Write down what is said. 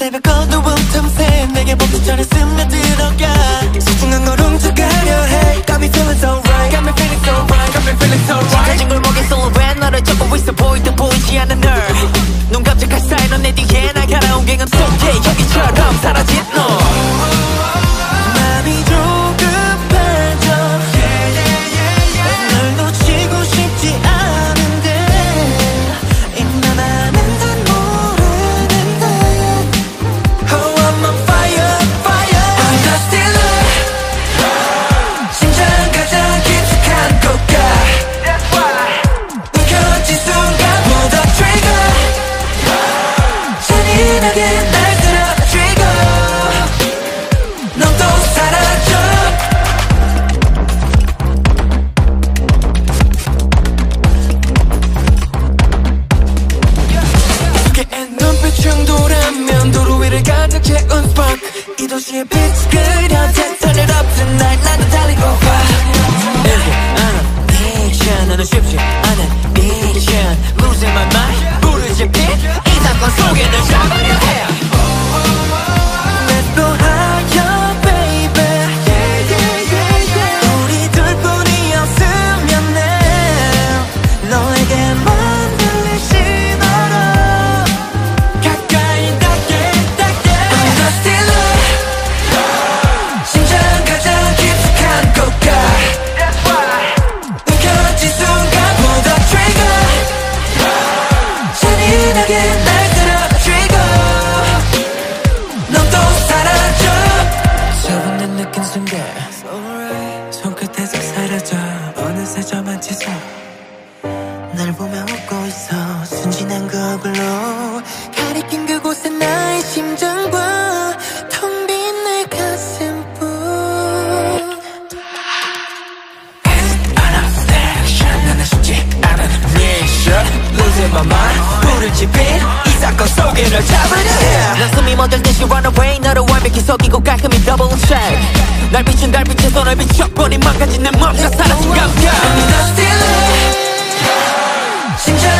새벽 어두운 틈새 내게 복수처럼 스며들어 있어 보일 듯 보이지 않는 널 빛이 그려 Turn 나는 달리고 미션 나는 쉽지 않은 미션. Losing my mind 부르지 빛이 사건 속에 널 잡으려 끝에서 사라져. 어느새 저만 치서 날 보며 웃고 있어. 순진한 그 얼굴로 가리킨 그곳에 나의 심장과 텅 빈 내 가슴뿐. 널 잡으려 해 난 숨이 멎을 듯이 run away. 너를 완벽히 속이고 깔끔히 double check 날 비춘 달빛에서 널 비춰버린 망가진 내 맘과 사라진 감각 I'm the stealer 심장